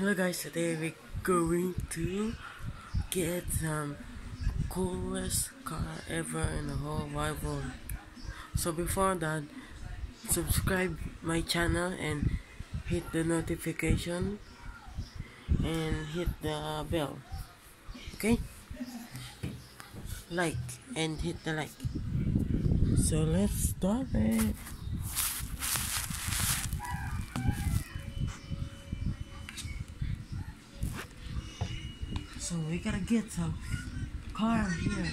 Hello guys, today we're going to get some coolest car ever in the whole wide world. So before that, subscribe my channel and hit the notification and hit the bell. Okay? Like and hit the like. So let's start it. So we gotta get some car here.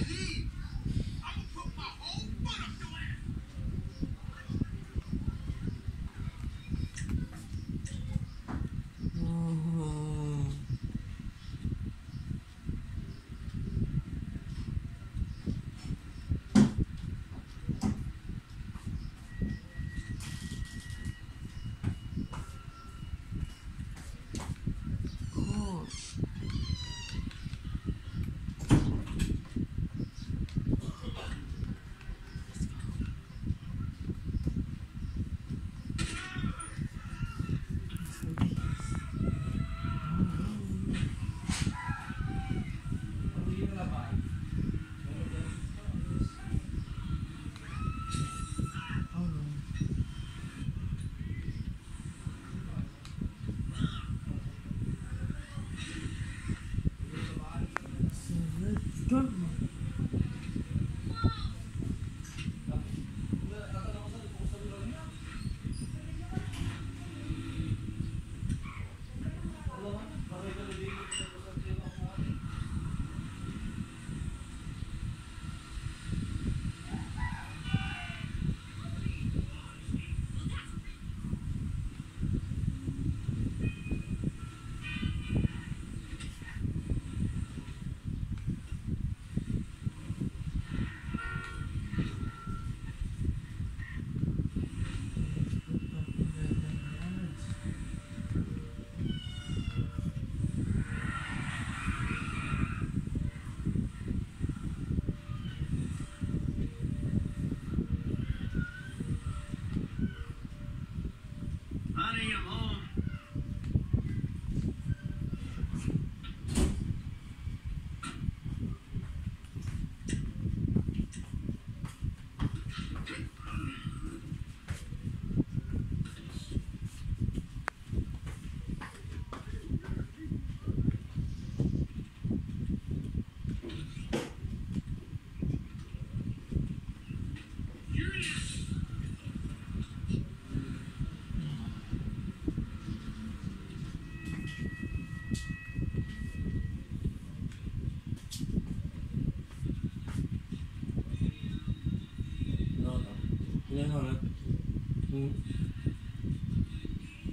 Hmm.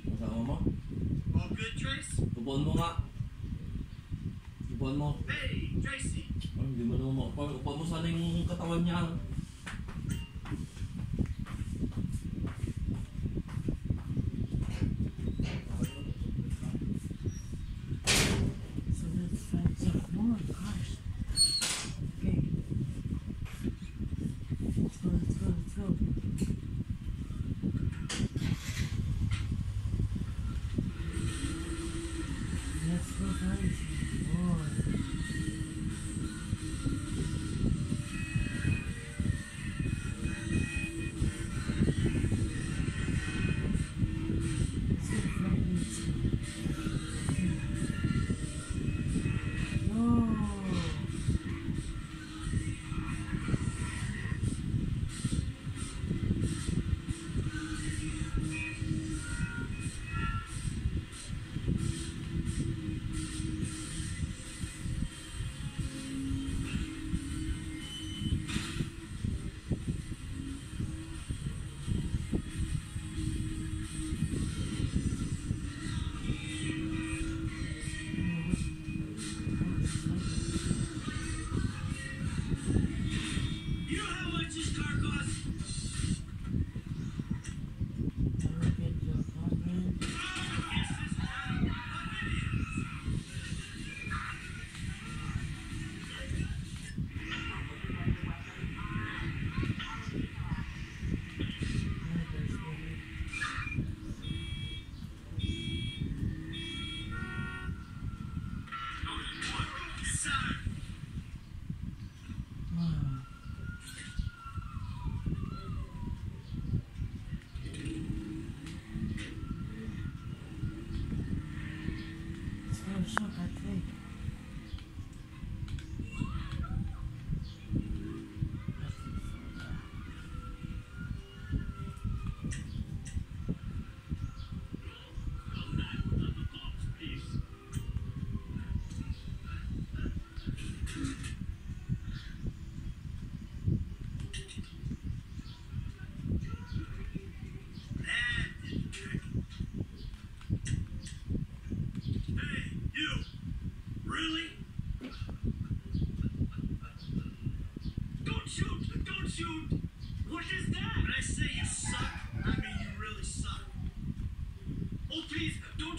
Kasama mo? All good, Trace? Upuan mo nga. Upuan mo. Hey, Tracy. Ay, hindi mo naman maupuan. Upuan mo sana yung katawan niya. 可以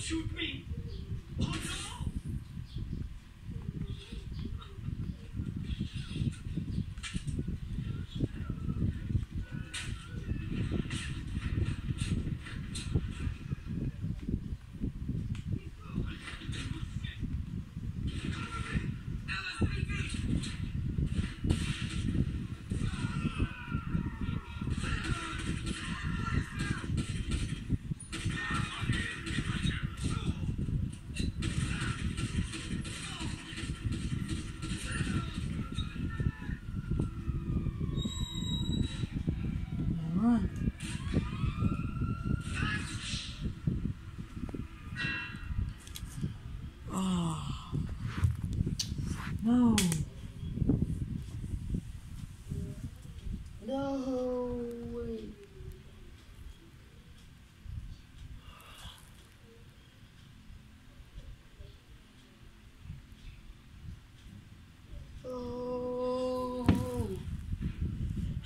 shoot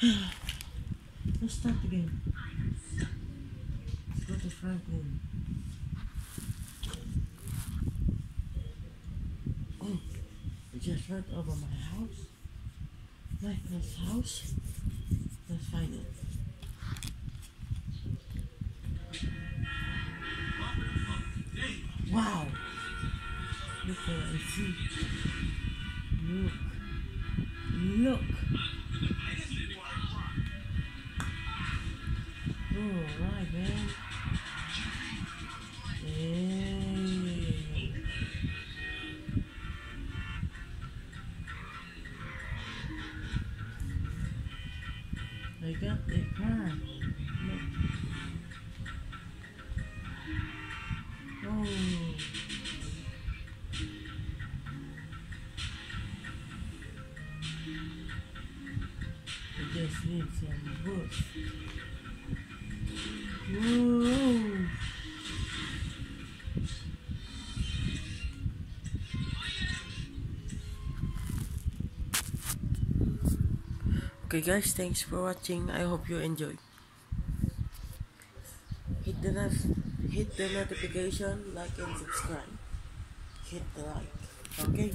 Let's start again. Let's go to Franklin. Oh, it just went over my house. Michael's house. Let's find it. Wow. Look what I see. Look. Look. Man. Got car. Oh. I just need some boost. Okay guys, thanks for watching. I hope you enjoy. Hit the not- hit the notification, like and subscribe. Hit the like. Okay?